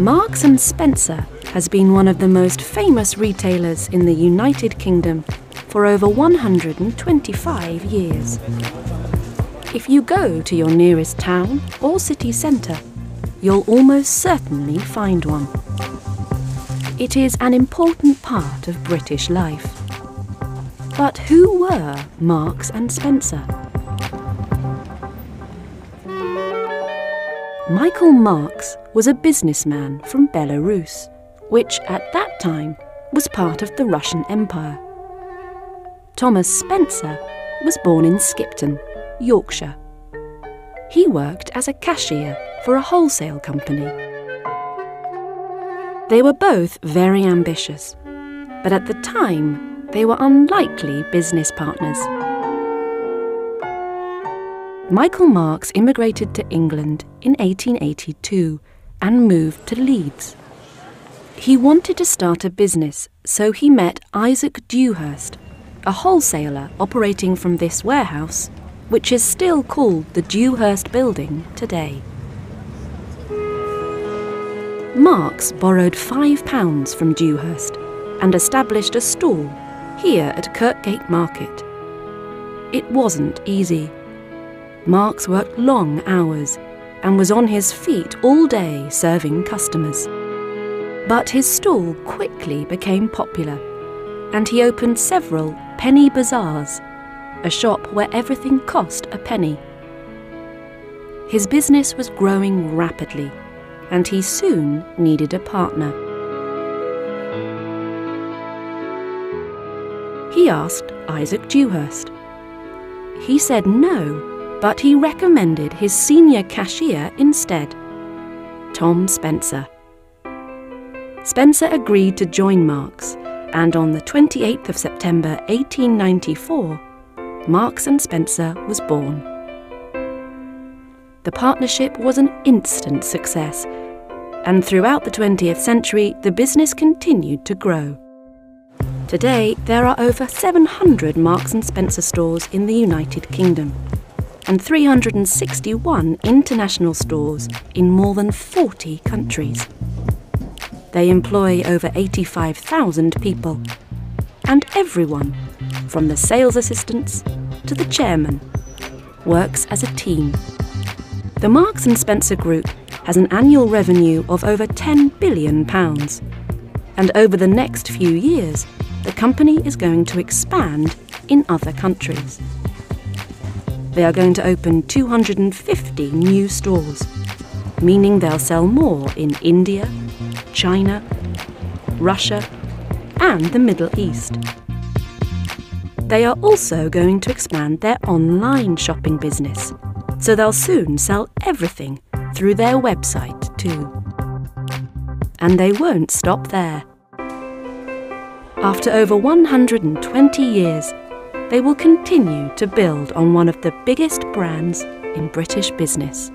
Marks and Spencer has been one of the most famous retailers in the United Kingdom for over 125 years. If you go to your nearest town or city centre, you'll almost certainly find one. It is an important part of British life. But who were Marks and Spencer? Michael Marks was a businessman from Belarus, which at that time was part of the Russian Empire. Thomas Spencer was born in Skipton, Yorkshire. He worked as a cashier for a wholesale company. They were both very ambitious, but at the time they were unlikely business partners. Michael Marks immigrated to England in 1882 and moved to Leeds. He wanted to start a business, so he met Isaac Dewhurst, a wholesaler operating from this warehouse, which is still called the Dewhurst Building today. Marks borrowed £5 from Dewhurst and established a stall here at Kirkgate Market. It wasn't easy. Marks worked long hours and was on his feet all day serving customers. But his stall quickly became popular, and he opened several penny bazaars, a shop where everything cost a penny. His business was growing rapidly, and he soon needed a partner. He asked Isaac Dewhurst. He said no but he recommended his senior cashier instead, Tom Spencer. Spencer agreed to join Marks, and on the 28th of September 1894, Marks and Spencer was born. The partnership was an instant success, and throughout the 20th century, the business continued to grow. Today, there are over 700 Marks and Spencer stores in the United Kingdom and 361 international stores in more than 40 countries. They employ over 85,000 people, and everyone, from the sales assistants to the chairman, works as a team. The Marks and Spencer Group has an annual revenue of over 10 billion pounds, and over the next few years, the company is going to expand in other countries. They are going to open 250 new stores, meaning they'll sell more in India, China, Russia, and the Middle East. They are also going to expand their online shopping business, so they'll soon sell everything through their website too. And they won't stop there. After over 120 years, they will continue to build on one of the biggest brands in British business.